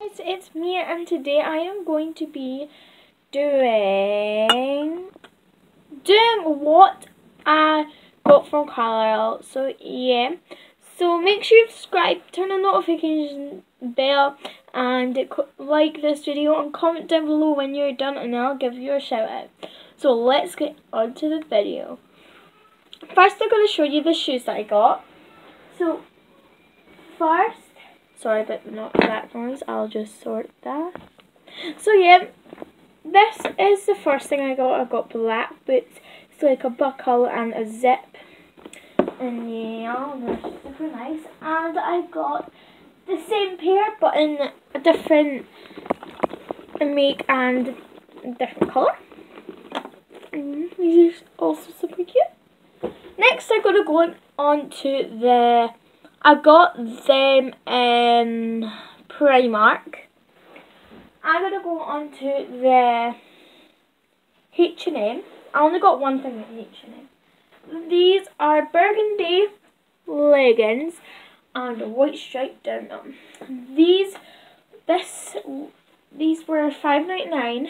guys, it's me and today I am going to be doing doing what I got from Carlisle. So yeah. So make sure you subscribe, turn on notification bell and like this video and comment down below when you're done and I'll give you a shout out. So let's get on to the video. First I'm going to show you the shoes that I got. So first Sorry about not that noise. I'll just sort that. So yeah, this is the first thing I got. I got black boots. It's like a buckle and a zip. And yeah, they're super nice. And I got the same pair but in a different make and different colour. And these are also super cute. Next I'm going to go on to the I got them in Primark. I'm going to go on to the H&M. I only got one thing at H&M. These are burgundy leggings and a white stripe down them. These, this, these were five ninety nine.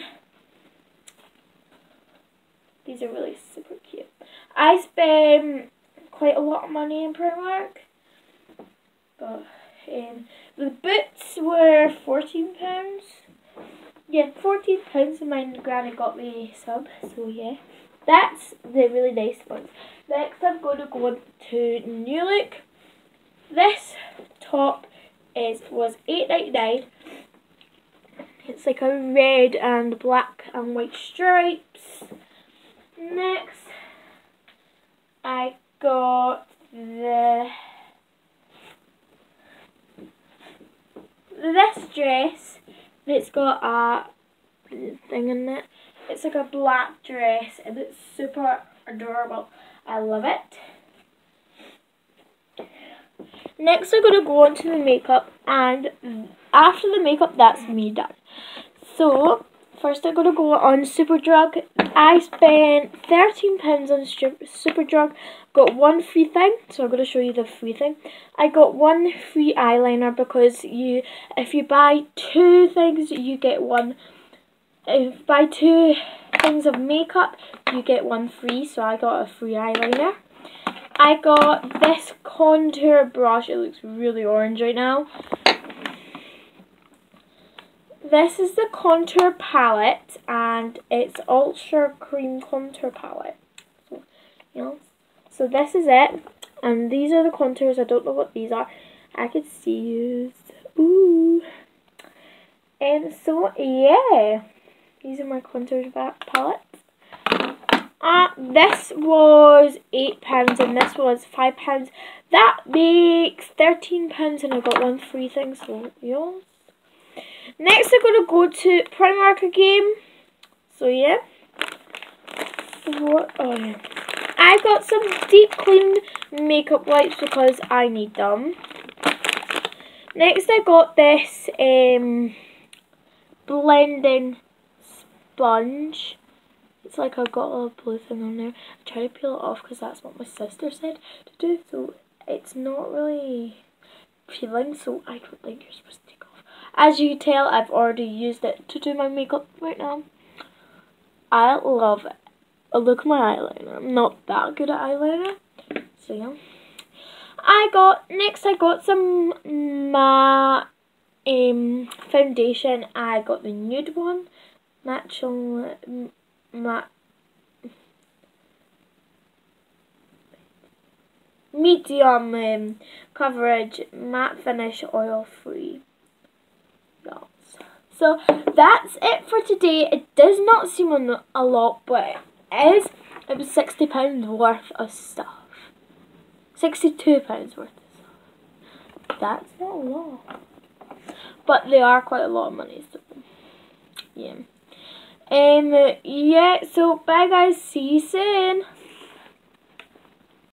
These are really super cute. I spent quite a lot of money in Primark. But um, the boots were fourteen pounds. Yeah, fourteen pounds, and my granny got me some. So yeah, that's the really nice ones. Next, I'm going to go on to New Look. This top is was eight ninety nine. It's like a red and black and white stripes. Next, I got the this dress, it's got a thing in it. It's like a black dress and it's super adorable. I love it. Next I'm going to go on to the makeup and after the makeup that's me done. So first I'm going to go on Superdrug. I spent £13 on Superdrug got one free thing, so I'm going to show you the free thing. I got one free eyeliner because you, if you buy two things, you get one. If you buy two things of makeup, you get one free, so I got a free eyeliner. I got this contour brush, it looks really orange right now. This is the contour palette, and it's Ultra Cream Contour Palette. So, you know, so this is it. And these are the contours. I don't know what these are. I could see you. Ooh. And so, yeah. These are my contours palettes. Uh, this was £8 and this was £5. That makes £13 and I got one free thing, so yours. Next I'm going to go to Primark again. So yeah. What? Oh. I got some deep clean makeup wipes because I need them. Next I got this um, blending sponge. It's like I've got a blue thing on there. I try to peel it off because that's what my sister said to do. So it's not really peeling so I don't think you're supposed to off. As you tell I've already used it to do my makeup right now. I love it look at my eyeliner. I'm not that good at eyeliner. So yeah. I got, next I got some matte um, foundation. I got the nude one. Natural matte. Medium um, coverage, matte finish, oil free. So that's it for today. It does not seem a lot, but it is. it was sixty pounds worth of stuff. Sixty-two pounds worth of stuff. That's not a lot, but they are quite a lot of money. So yeah. Um. Yeah. So bye, guys. See you soon.